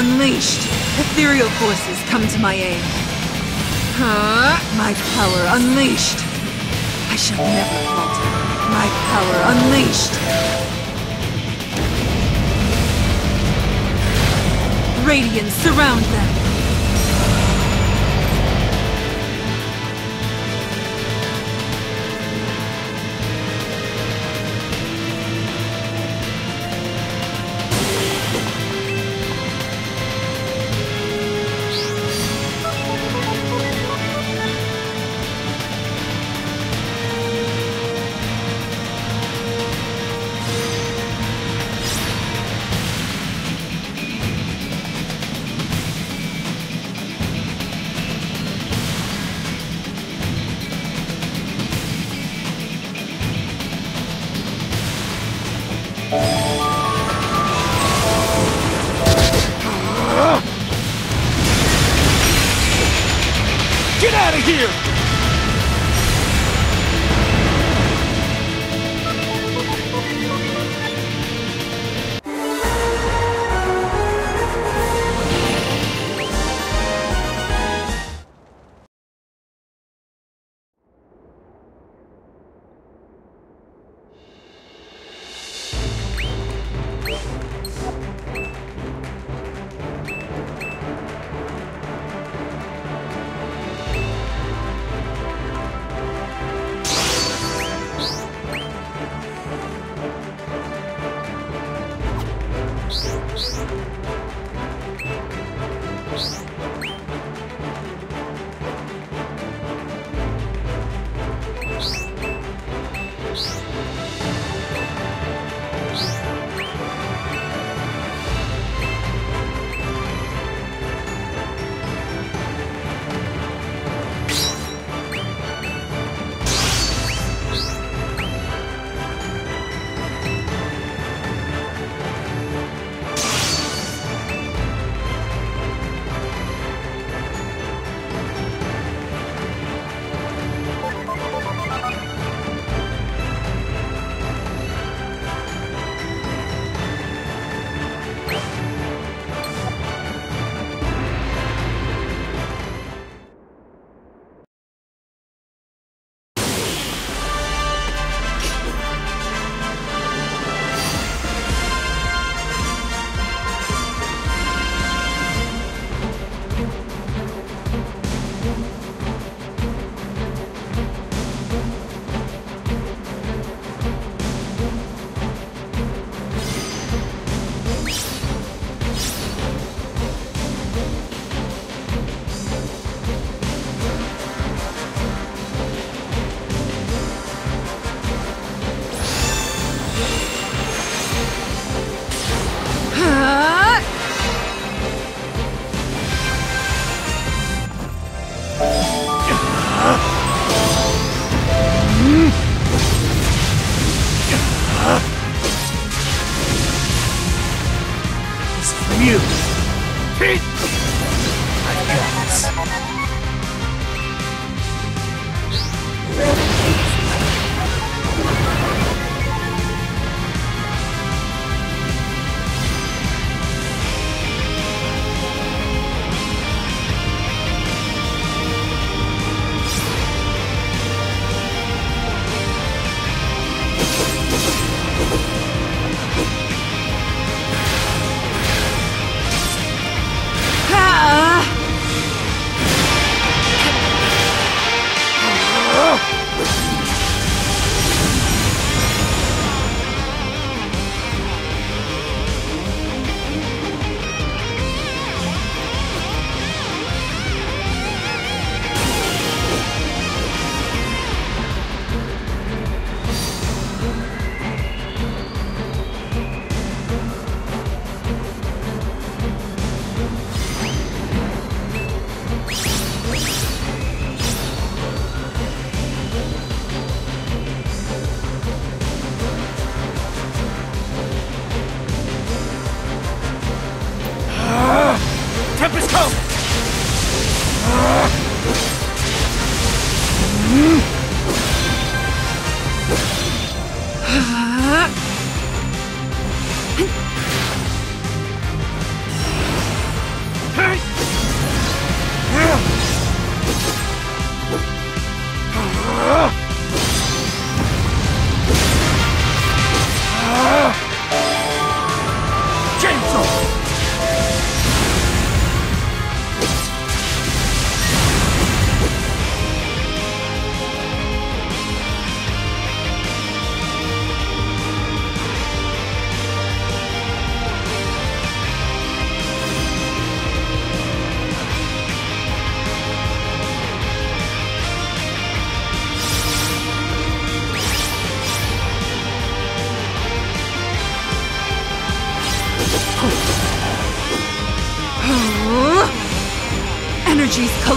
unleashed! Ethereal forces come to my aid. Huh? My power unleashed! I shall never falter. My power unleashed! Radiance surround them!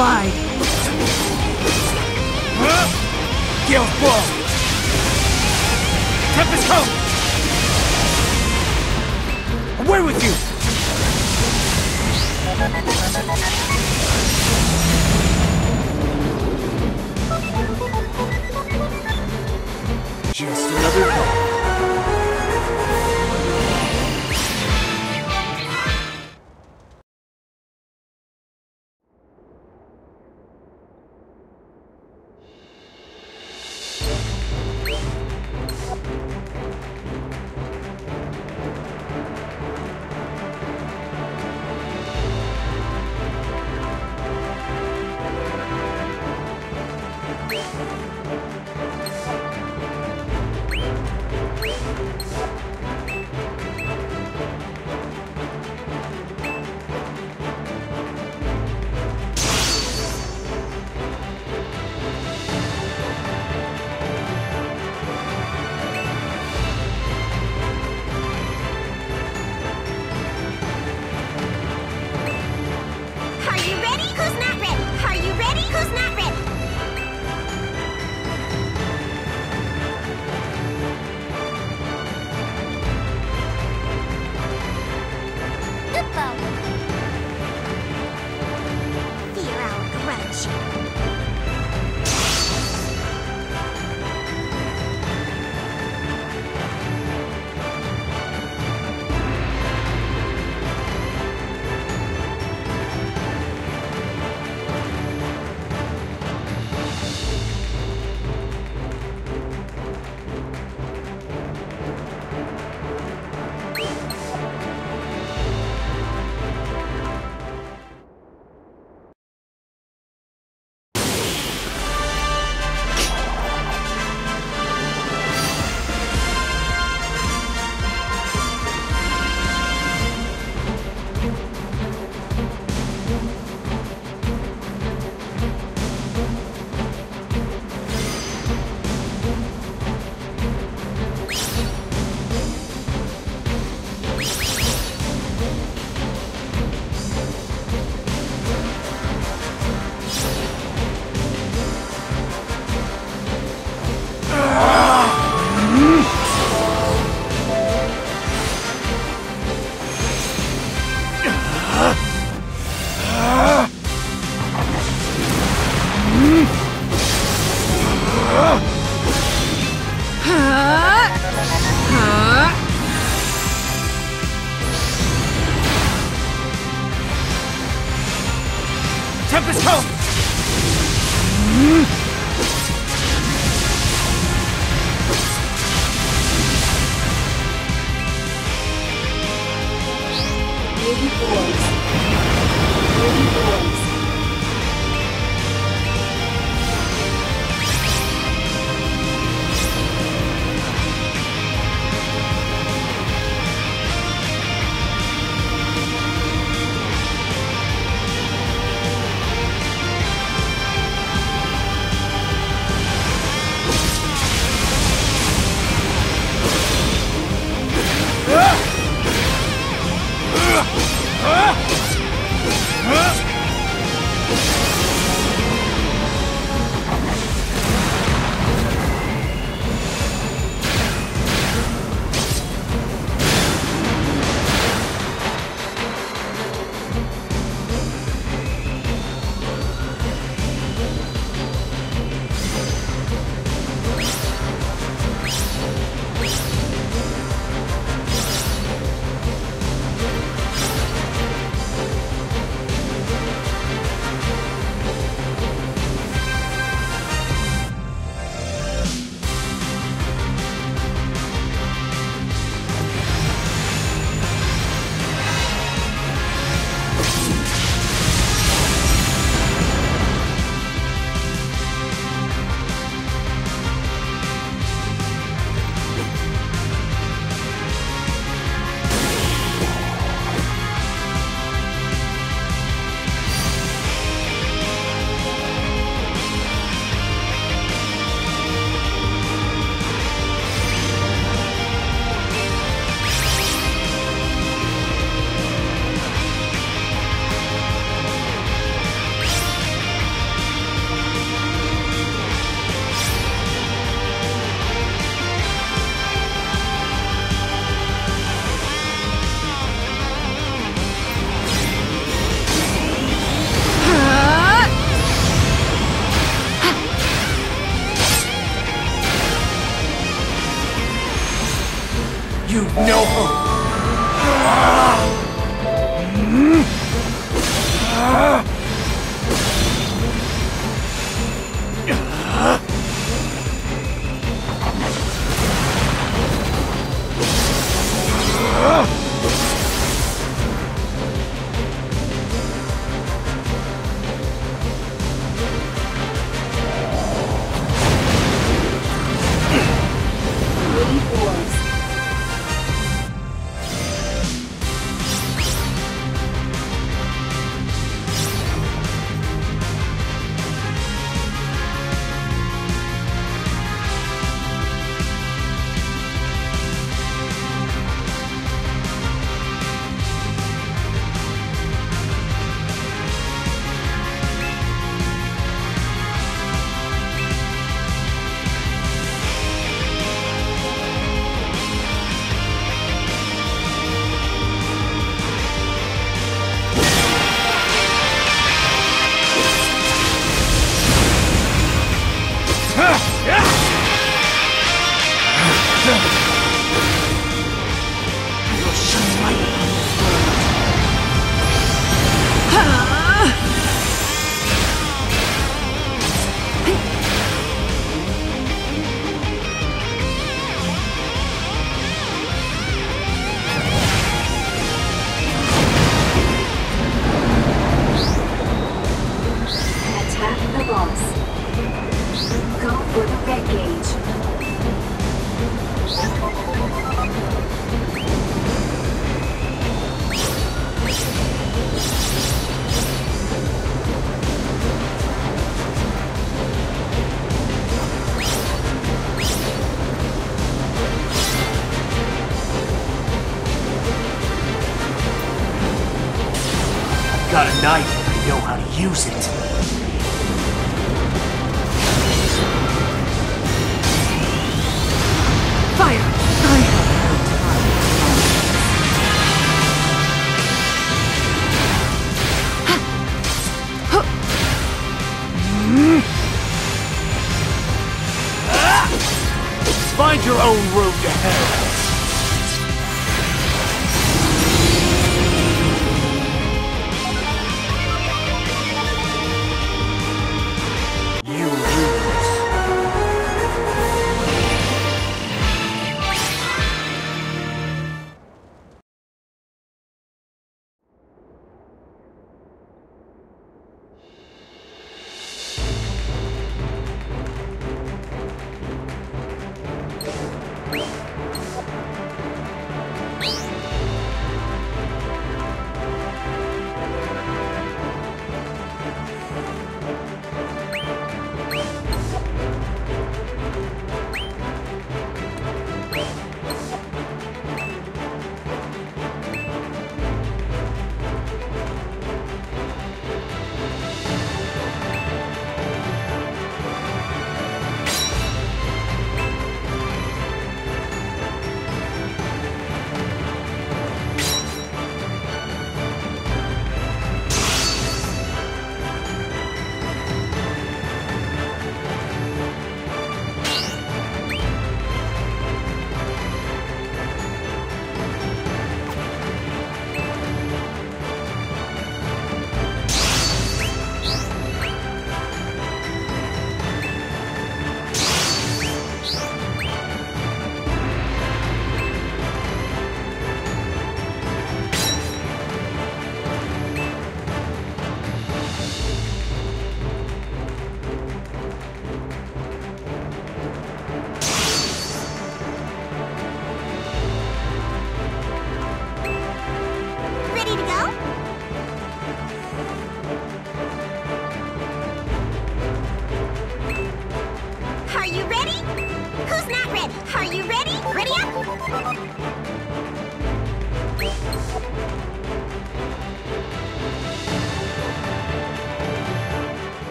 Collide. Gale's Ball! Tempest Cone! Away with you! Just another Brexit.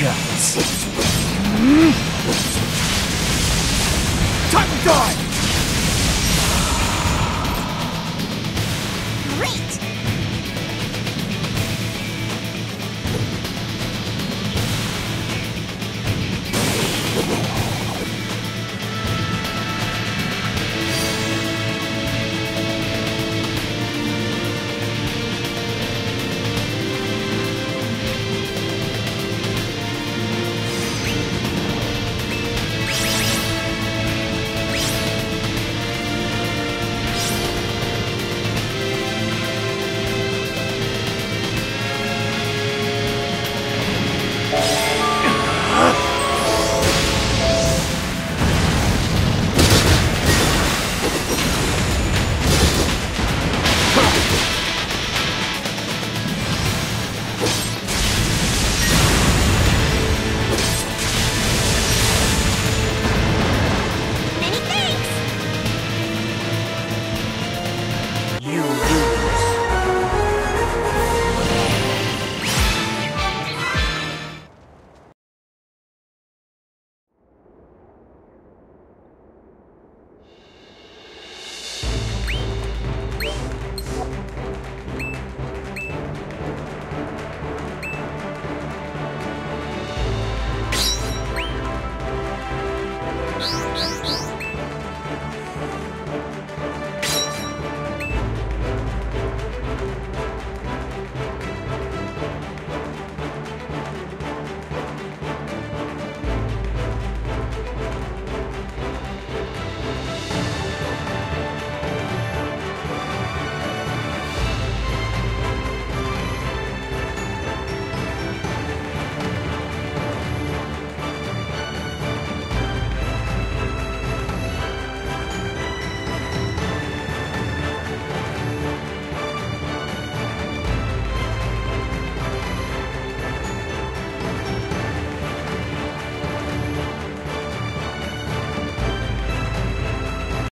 Got. Time to die!